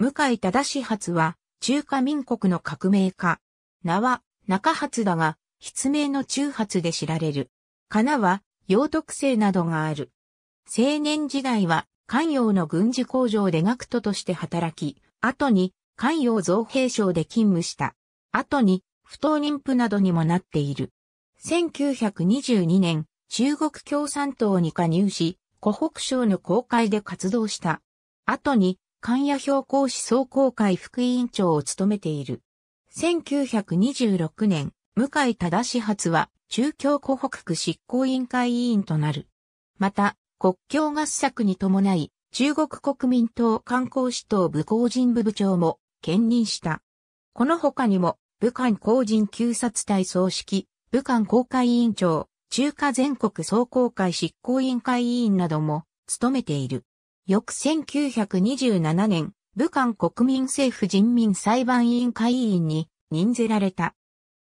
向井正発は中華民国の革命家。名は中発だが、筆名の中発で知られる。かなは洋徳性などがある。青年時代は関陽の軍事工場で学徒として働き、後に関陽造兵省で勤務した。後に不当妊婦などにもなっている。1922年、中国共産党に加入し、湖北省の公会で活動した。後に、関野標高思想公会副委員長を務めている。1926年、向井正発は中京湖北区執行委員会委員となる。また、国境合作に伴い、中国国民党観光使党武工人部部長も兼任した。この他にも、武漢公人救殺隊総指揮、武漢公会委員長、中華全国総公会執行委員会委員なども務めている。翌1927年、武漢国民政府人民裁判委員会委員に任ぜられた。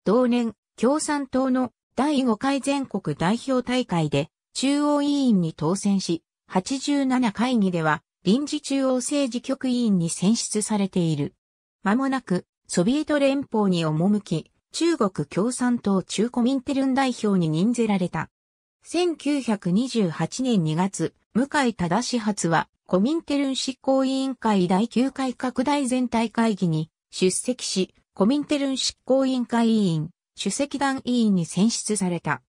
同年、共産党の第5回全国代表大会で中央委員に当選し、87会議では臨時中央政治局委員に選出されている。間もなく、ソビエト連邦に赴き、中国共産党中コミンテルン代表に任ぜられた。1928年2月、向井正発は、コミンテルン執行委員会第9回拡大全体会議に出席し、コミンテルン執行委員会委員、主席団委員に選出された。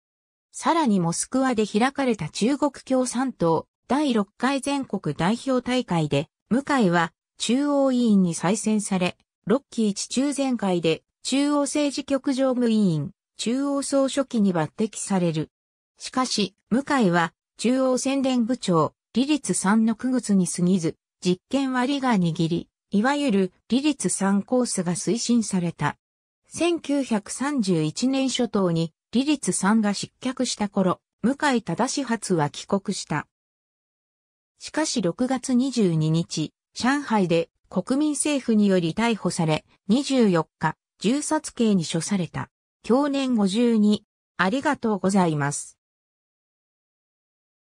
さらにモスクワで開かれた中国共産党第6回全国代表大会で、向井は中央委員に再選され、6期一中全会で中央政治局常務委員、中央総書記に抜擢される。しかし、向井は中央宣伝部長、利率3の9月に過ぎず、実験割が握り、いわゆる利率3コースが推進された。1931年初頭に利率3が失脚した頃、向井正発は帰国した。しかし6月22日、上海で国民政府により逮捕され、24日、銃殺刑に処された。去年52、ありがとうございます。